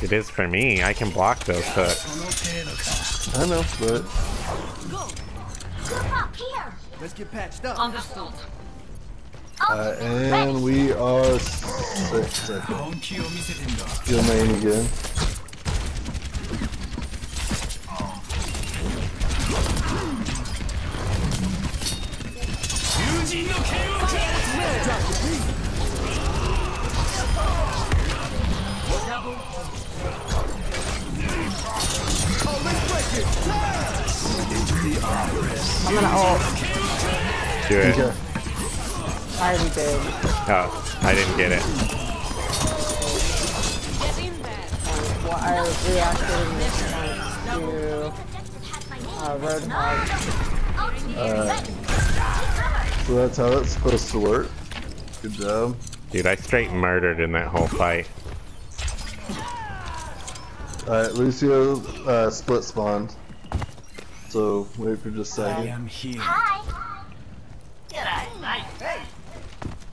It is for me. I can block those hooks. I know, but. Let's get patched up. Understood. Uh, and we are six. You'll main again. I'm gonna ult. Do it. Okay. I already did. Oh, I didn't get it. Well, I reacted to uh, Roadhog. Uh, so that's how that's supposed to work. Good job. Dude, I straight murdered in that whole fight. Alright, Lucio uh, split spawned. So wait for just a I second. I am here Hi.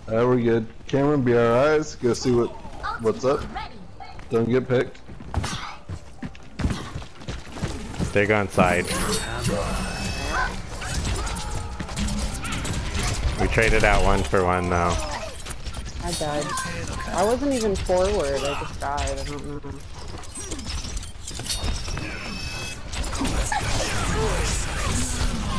Alright, we're good. Cameron, be our eyes. Go see what what's up. Don't get picked. They're going side. We traded out one for one though. I died. I wasn't even forward. I just died. I don't know.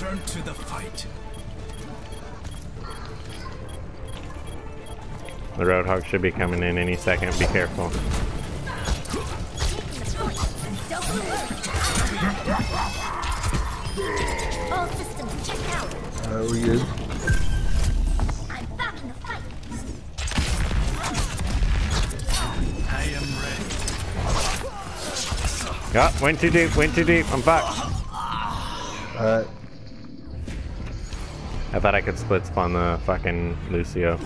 return to the fight The Roadhog should be coming in any second. Be careful. All systems checked out. Alright, we good. I'm back in the fight. I am ready Oh, went too deep, went too deep. I'm fucked. Alright. I thought I could split spawn the fucking Lucio.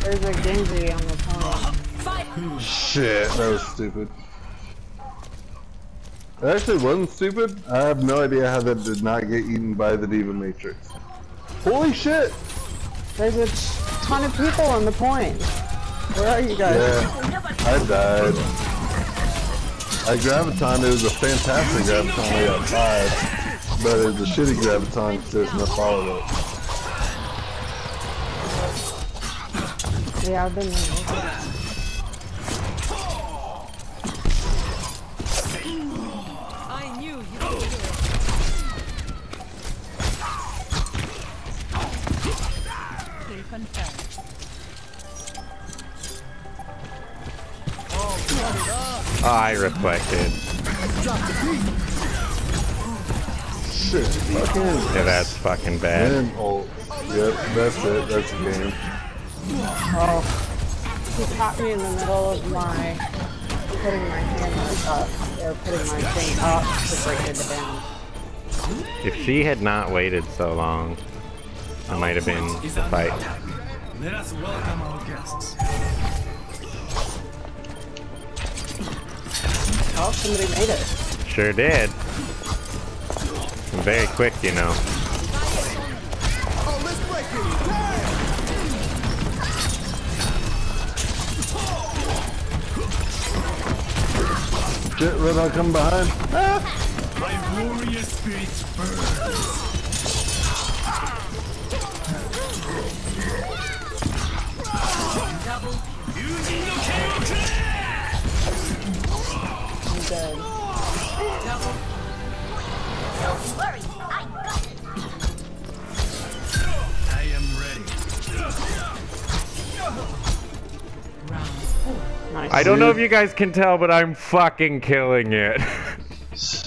There's a Genji on the point. Shit, that was stupid. It actually wasn't stupid. I have no idea how that did not get eaten by the D.Va Matrix. Holy shit! There's a ton of people on the point. Where are you guys? Yeah, I died. I graviton, it was a fantastic graviton, I got five. But it was a shitty graviton because there's no follow up. Yeah, I've been. I knew you would do it. Kill confirmed. Oh, I reflected. Shit, fucking. Yeah, that's fucking bad. Yep, that's it, that's the game. Oh, he caught me in the middle of my putting my hand up or putting my thing up to break it down. If she had not waited so long, I might have been the fight. Let us welcome our guests Oh, somebody made it. Sure did. Very quick, you know. Shit, Hawk come behind. My spirit burns I'm dead. I don't know if you guys can tell, but I'm fucking killing it.